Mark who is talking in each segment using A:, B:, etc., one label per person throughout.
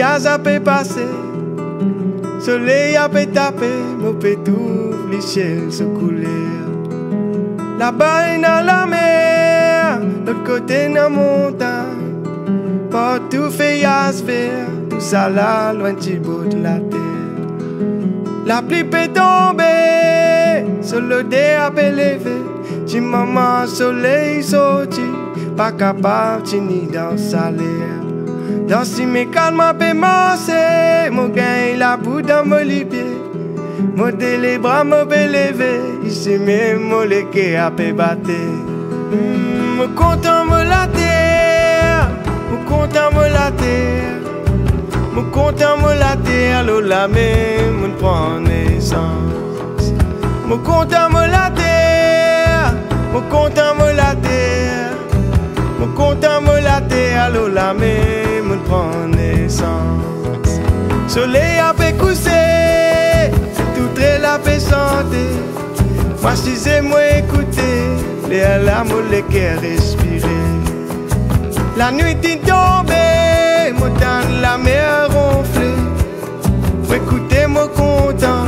A: voyage a pu passer. Soleil a pu taper, mon tout les ciels se couler. Là-bas dans la mer, l'autre côté dans la montagne. Partout feuillage vert, tout ça là, loin du bout de la terre. La pluie peut tomber, sur le dé a pu lever. Tu maman soleil sorti, pas capable de ni dans salaire. Dans si mes calmes peut marcher, mon gain la boue dans mon lipier. Mon les bras me lever, ici même mon légué a pu battre. Me content me la terre, me content me la terre. Me content me la terre, l'eau même, me prend naissance. Me content me la terre, content Soleil a pu coucher, tout très la paix santé. Moi, si c'est moi écouter, les larmes, les cœurs respirer. La nuit est tombée, montagne, la mer ronflée. Moi, écoutez, moi content,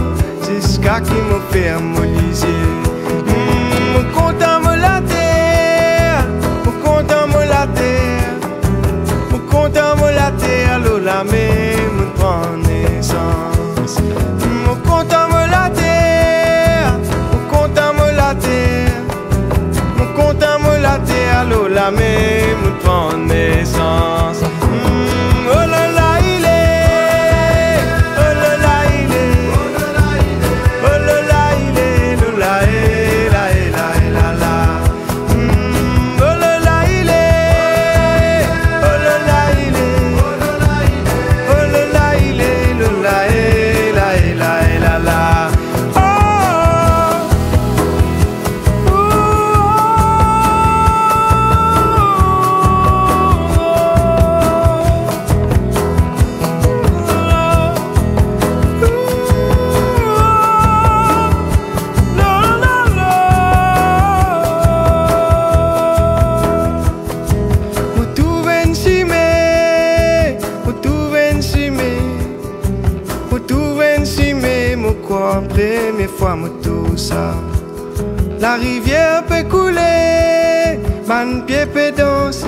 A: jusqu'à qui me fait mon terre, Première fois, moi tout ça. La rivière peut couler, man pied peut danser.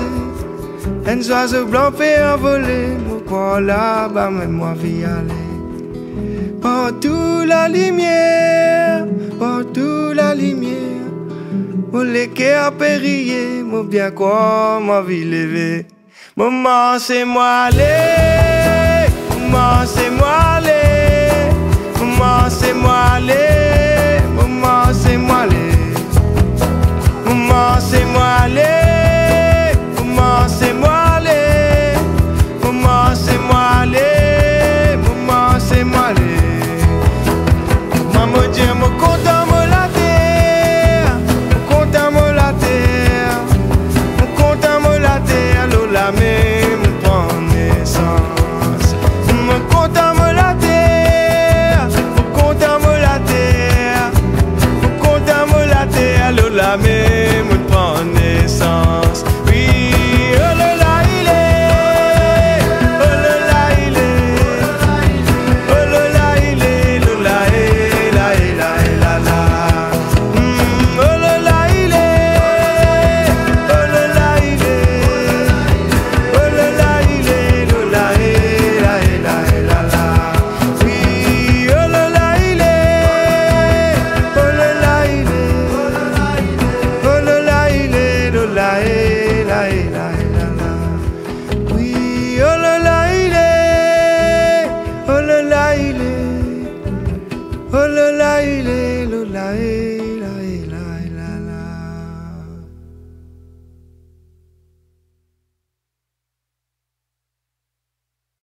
A: Un oiseau blanc peut envoler, mon corps là-bas, même moi vie aller. Partout la lumière, partout la lumière. Mon léqué a périllé, mon bien quoi, ma vie lever. Maman, c'est moi aller, maman, c'est moi aller, maman, c'est moi aller, maman, c'est moi aller.